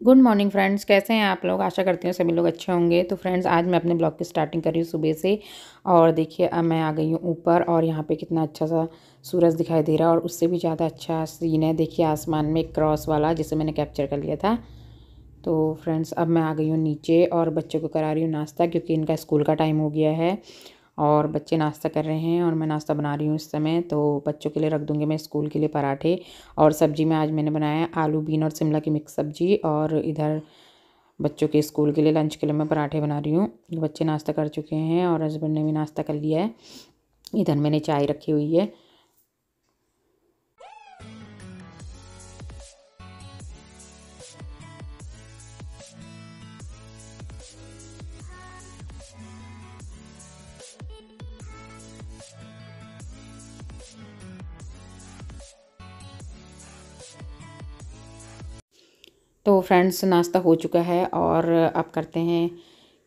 Good morning friends, कैसे हैं आप लोग? आशा करती हूँ सभी लोग अच्छे होंगे। तो फ्रेंड्स, आज मैं अपने ब्लॉग की स्टार्टिंग कर रही हूँ सुबह से। और देखिए, अब मैं आ गई हूँ ऊपर और यहाँ पे कितना अच्छा सा सूरज दिखाई दे रहा है और उससे भी ज़्यादा अच्छा सीन है। देखिए, आसमान में क्रॉस वाला जिसे मैंने कैप्चर कर लिया था। तो फ्रेंड्स, अब मैं आ गई हूँ नीचे और बच्चों को करा रही हूँ नाश्ता क्योंकि इनका स्कूल का टाइम हो गया है। और बच्चे नाश्ता कर रहे हैं और मैं नाश्ता बना रही हूँ इस समय तो बच्चों के लिए रख दूँगी मैं स्कूल के लिए पराठे। और सब्ज़ी में आज मैंने बनाया आलू, बीन और शिमला की मिक्स सब्ज़ी और इधर बच्चों के स्कूल के लिए लंच के लिए मैं पराठे बना रही हूँ। बच्चे नाश्ता कर चुके हैं और हस्बैंड ने भी नाश्ता कर लिया है। इधर मैंने चाय रखी हुई है। तो फ्रेंड्स नाश्ता हो चुका है और अब करते हैं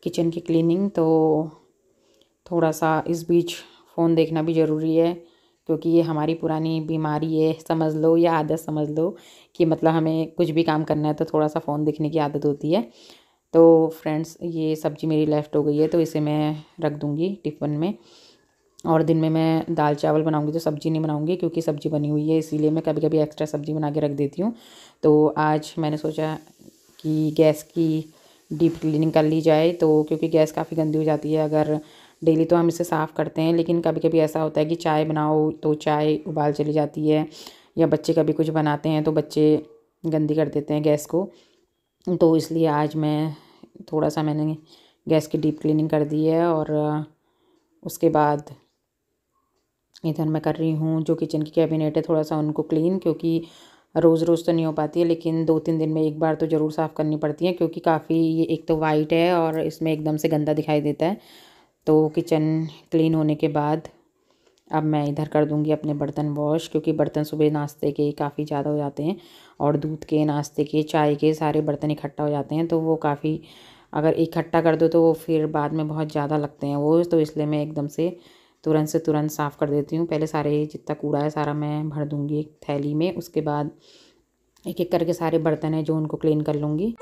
किचन की क्लीनिंग तो थोड़ा सा इस बीच फ़ोन देखना भी ज़रूरी है, क्योंकि ये हमारी पुरानी बीमारी है, समझ लो या आदत समझ लो कि मतलब हमें कुछ भी काम करना है तो थोड़ा सा फ़ोन देखने की आदत होती है। तो फ्रेंड्स ये सब्ज़ी मेरी लेफ़्ट हो गई है तो इसे मैं रख दूँगी टिफ़िन में। और दिन में मैं दाल चावल बनाऊँगी तो सब्ज़ी नहीं बनाऊँगी क्योंकि सब्ज़ी बनी हुई है, इसीलिए मैं कभी कभी एक्स्ट्रा सब्ज़ी बना के रख देती हूँ। तो आज मैंने सोचा कि गैस की डीप क्लीनिंग कर ली जाए तो क्योंकि गैस काफ़ी गंदी हो जाती है, अगर डेली तो हम इसे साफ़ करते हैं, लेकिन कभी कभी ऐसा होता है कि चाय बनाओ तो चाय उबाल चली जाती है या बच्चे कभी कुछ बनाते हैं तो बच्चे गंदी कर देते हैं गैस को। तो इसलिए आज मैं थोड़ा सा मैंने गैस की डीप क्लीनिंग कर दी है और उसके बाद इधर मैं कर रही हूँ, जो किचन की कैबिनेट है थोड़ा सा उनको क्लीन क्योंकि रोज़ रोज़ तो नहीं हो पाती है, लेकिन दो तीन दिन में एक बार तो ज़रूर साफ़ करनी पड़ती है, क्योंकि काफ़ी ये एक तो वाइट है और इसमें एकदम से गंदा दिखाई देता है। तो किचन क्लीन होने के बाद अब मैं इधर कर दूँगी अपने बर्तन वॉश क्योंकि बर्तन सुबह नाश्ते के काफ़ी ज़्यादा हो जाते हैं, और दूध के, नाश्ते के, चाय के सारे बर्तन इकट्ठा हो जाते हैं तो वो काफ़ी अगर इकट्ठा कर दो तो वो फिर बाद में बहुत ज़्यादा लगते हैं वो तो इसलिए मैं एकदम से तुरंत से तुरंत साफ़ कर देती हूँ। पहले सारे जितना कूड़ा है, सारा मैं भर दूँगी एक थैली में। उसके बाद एक एक करके सारे बर्तन हैं जो उनको क्लीन कर लूँगी।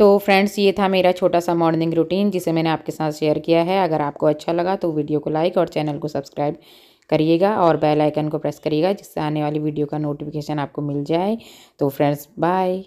तो फ्रेंड्स, ये था मेरा छोटा सा मॉर्निंग रूटीन जिसे मैंने आपके साथ शेयर किया है। अगर आपको अच्छा लगा तो वीडियो को लाइक और चैनल को सब्सक्राइब करिएगा और बेल आइकन को प्रेस करिएगा जिससे आने वाली वीडियो का नोटिफिकेशन आपको मिल जाए। तो फ्रेंड्स, बाय।